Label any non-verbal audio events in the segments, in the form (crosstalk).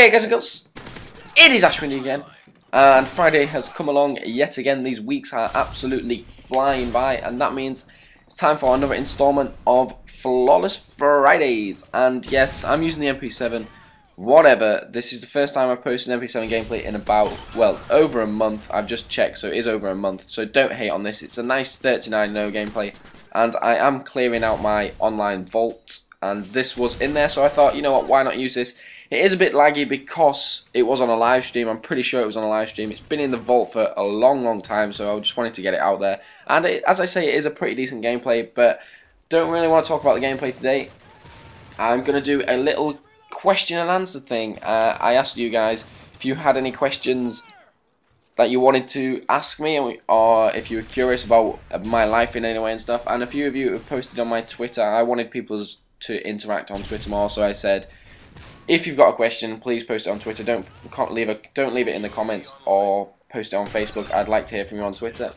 Yeah, guys and girls, it is Ash Windy again, uh, and Friday has come along yet again. These weeks are absolutely flying by, and that means it's time for another installment of Flawless Fridays. And yes, I'm using the MP7, whatever. This is the first time I've posted an MP7 gameplay in about, well, over a month. I've just checked, so it is over a month, so don't hate on this. It's a nice 39 no gameplay, and I am clearing out my online vault, and this was in there, so I thought, you know what, why not use this? It is a bit laggy because it was on a live stream. I'm pretty sure it was on a live stream. It's been in the vault for a long, long time, so I just wanted to get it out there. And it, as I say, it is a pretty decent gameplay, but don't really want to talk about the gameplay today. I'm going to do a little question and answer thing. Uh, I asked you guys if you had any questions that you wanted to ask me or if you were curious about my life in any way and stuff and a few of you have posted on my Twitter I wanted people to interact on Twitter more so I said if you've got a question, please post it on Twitter. Don't leave a don't leave it in the comments or post it on Facebook. I'd like to hear from you on Twitter.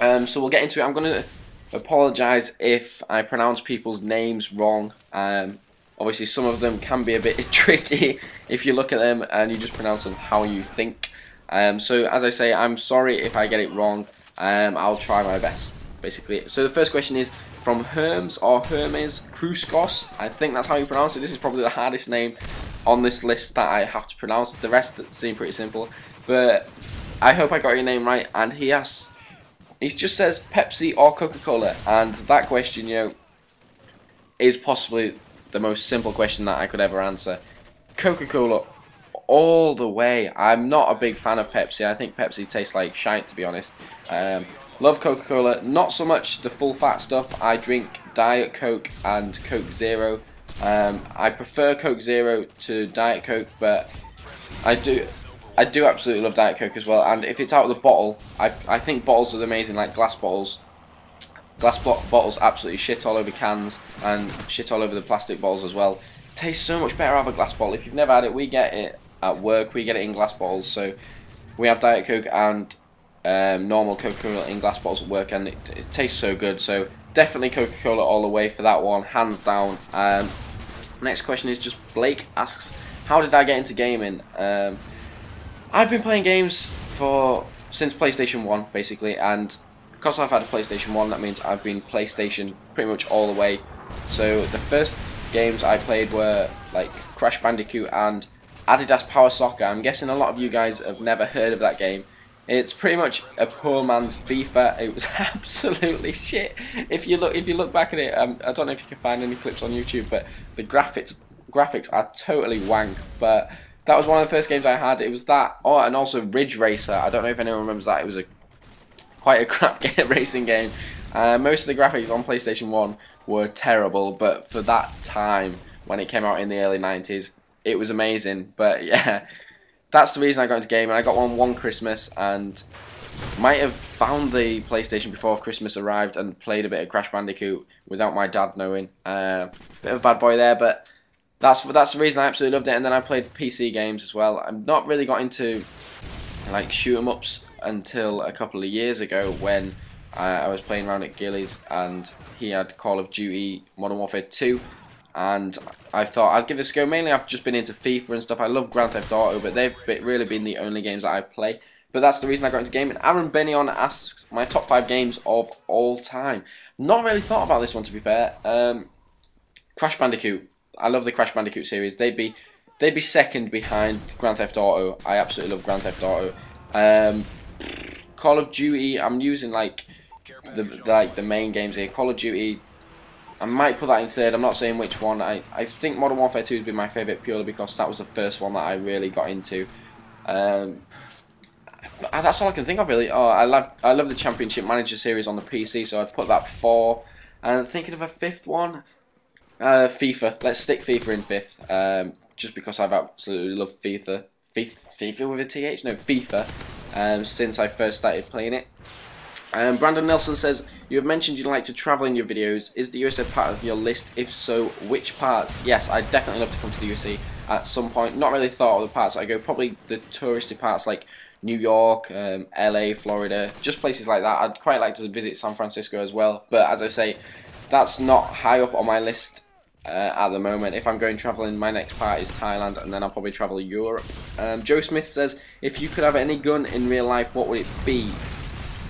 Um, so we'll get into it. I'm going to apologise if I pronounce people's names wrong. Um, obviously, some of them can be a bit (laughs) tricky if you look at them and you just pronounce them how you think. Um, so as I say, I'm sorry if I get it wrong. Um, I'll try my best, basically. So the first question is, from Hermes or Hermes Kruskos. I think that's how you pronounce it. This is probably the hardest name on this list that I have to pronounce. The rest seem pretty simple. But I hope I got your name right. And he asks, he just says Pepsi or Coca-Cola. And that question, you know, is possibly the most simple question that I could ever answer. Coca-Cola all the way. I'm not a big fan of Pepsi. I think Pepsi tastes like shite, to be honest. Um, Love Coca-Cola. Not so much the full fat stuff. I drink Diet Coke and Coke Zero. Um, I prefer Coke Zero to Diet Coke, but I do I do absolutely love Diet Coke as well. And if it's out of the bottle, I, I think bottles are amazing, like glass bottles. Glass bottles absolutely shit all over cans and shit all over the plastic bottles as well. Tastes so much better out of a glass bottle. If you've never had it, we get it at work. We get it in glass bottles. So we have Diet Coke and um, normal Coca-Cola in glass bottles at work, and it, it tastes so good. So definitely Coca-Cola all the way for that one, hands down. Um, next question is just Blake asks, how did I get into gaming? Um, I've been playing games for since PlayStation 1, basically, and because I've had a PlayStation 1, that means I've been PlayStation pretty much all the way. So the first games I played were like Crash Bandicoot and Adidas Power Soccer. I'm guessing a lot of you guys have never heard of that game. It's pretty much a poor man's FIFA. It was (laughs) absolutely shit. If you look, if you look back at it, um, I don't know if you can find any clips on YouTube, but the graphics graphics are totally wank. But that was one of the first games I had. It was that, oh, and also Ridge Racer. I don't know if anyone remembers that. It was a quite a (laughs) crap (laughs) racing game. Uh, most of the graphics on PlayStation One were terrible, but for that time when it came out in the early 90s, it was amazing. But yeah that's the reason I got into gaming. I got one one Christmas and might have found the PlayStation before Christmas arrived and played a bit of Crash Bandicoot without my dad knowing. Uh, bit of a bad boy there, but that's that's the reason I absolutely loved it. And then I played PC games as well. I'm not really got into like shoot 'em ups until a couple of years ago when uh, I was playing around at Gillies and he had Call of Duty Modern Warfare 2 and I thought I'd give this a go. Mainly I've just been into FIFA and stuff. I love Grand Theft Auto, but they've really been the only games that I play. But that's the reason I got into gaming. Aaron Bennion asks my top five games of all time. Not really thought about this one to be fair. Um, Crash Bandicoot. I love the Crash Bandicoot series. They'd be they'd be second behind Grand Theft Auto. I absolutely love Grand Theft Auto. Um, Call of Duty. I'm using like the like the main games here. Call of Duty I might put that in third. I'm not saying which one. I, I think Modern Warfare 2 has been my favourite purely because that was the first one that I really got into. Um, that's all I can think of really. Oh, I love I love the Championship Manager series on the PC, so I'd put that four. And thinking of a fifth one, uh, FIFA. Let's stick FIFA in fifth, um, just because I've absolutely loved FIFA. FIFA, FIFA with a TH? No, FIFA. Um, since I first started playing it. Um, Brandon Nelson says, you have mentioned you'd like to travel in your videos. Is the USA part of your list? If so, which parts? Yes, I'd definitely love to come to the USA at some point. Not really thought of the parts I go. Probably the touristy parts like New York, um, LA, Florida, just places like that. I'd quite like to visit San Francisco as well. But as I say, that's not high up on my list uh, at the moment. If I'm going travelling, my next part is Thailand, and then I'll probably travel Europe. Um, Joe Smith says, if you could have any gun in real life, what would it be?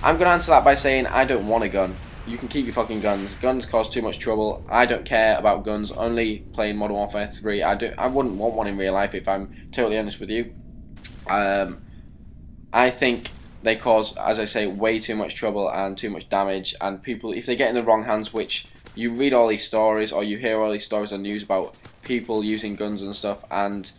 I'm going to answer that by saying I don't want a gun. You can keep your fucking guns. Guns cause too much trouble. I don't care about guns. Only playing Modern Warfare 3. I do. I wouldn't want one in real life if I'm totally honest with you. Um, I think they cause, as I say, way too much trouble and too much damage. And people, if they get in the wrong hands, which you read all these stories or you hear all these stories on news about people using guns and stuff, and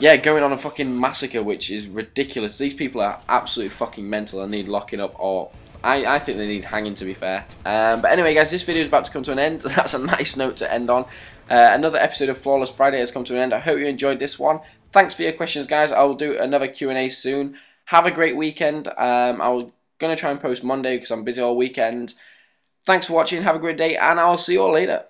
yeah, going on a fucking massacre, which is ridiculous. These people are absolutely fucking mental and need locking up or I, I think they need hanging to be fair. Um, but anyway guys, this video is about to come to an end. (laughs) That's a nice note to end on. Uh, another episode of Flawless Friday has come to an end. I hope you enjoyed this one. Thanks for your questions guys. I'll do another Q&A soon. Have a great weekend. Um, I'm going to try and post Monday because I'm busy all weekend. Thanks for watching. Have a great day and I'll see you all later.